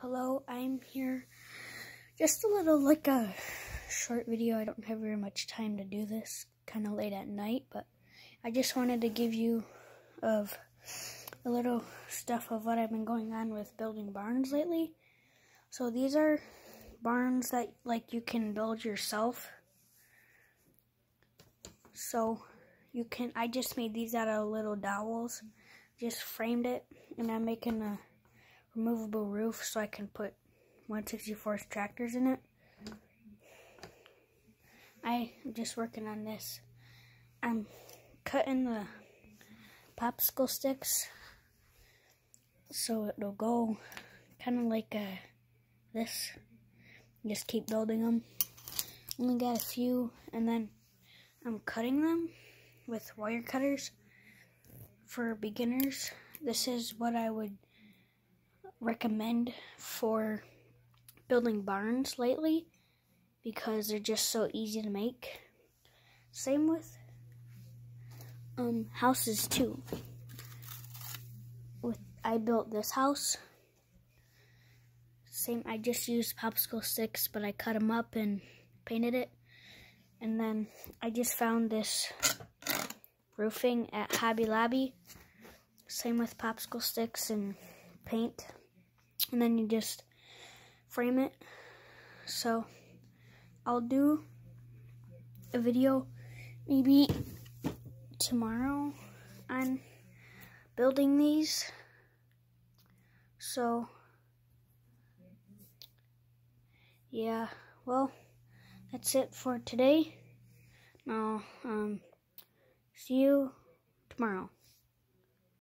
Hello, I'm here. Just a little, like a short video. I don't have very much time to do this. Kind of late at night, but I just wanted to give you of a little stuff of what I've been going on with building barns lately. So these are barns that like you can build yourself. So you can. I just made these out of little dowels. Just framed it, and I'm making a removable roof so I can put 164 tractors in it. I'm just working on this. I'm cutting the popsicle sticks so it'll go kind of like uh, this. Just keep building them. Only got a few, and then I'm cutting them with wire cutters for beginners. This is what I would recommend for building barns lately because they're just so easy to make. Same with um, houses too. With I built this house. Same, I just used popsicle sticks, but I cut them up and painted it. And then I just found this roofing at Hobby Lobby. Same with popsicle sticks and paint and then you just frame it. So I'll do a video maybe tomorrow on building these. So yeah, well, that's it for today. Now, um, see you tomorrow.